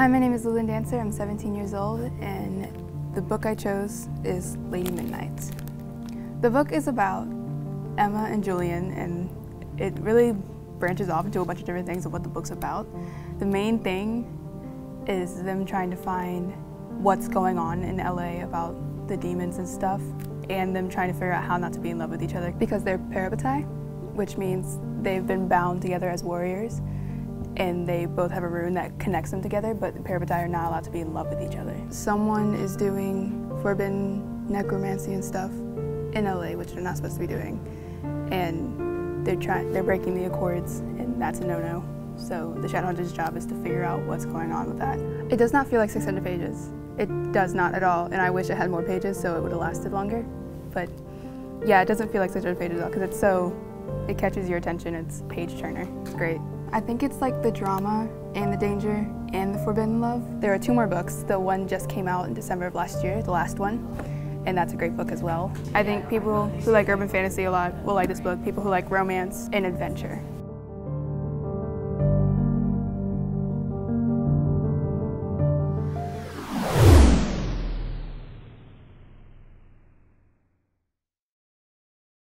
Hi, my name is Lulynn Dancer. I'm 17 years old, and the book I chose is Lady Midnight. The book is about Emma and Julian, and it really branches off into a bunch of different things of what the book's about. The main thing is them trying to find what's going on in LA about the demons and stuff, and them trying to figure out how not to be in love with each other because they're parabatai, which means they've been bound together as warriors and they both have a rune that connects them together, but the Parabatai are not allowed to be in love with each other. Someone is doing forbidden necromancy and stuff in LA, which they're not supposed to be doing, and they're trying, they're breaking the accords, and that's a no-no. So the Shadowhunter's job is to figure out what's going on with that. It does not feel like 600 pages. It does not at all, and I wish it had more pages so it would have lasted longer. But yeah, it doesn't feel like 600 pages at all because it's so, it catches your attention. It's page turner. It's great. I think it's like the drama and the danger and the forbidden love. There are two more books. The one just came out in December of last year, the last one, and that's a great book as well. I think people who like urban fantasy a lot will like this book. People who like romance and adventure.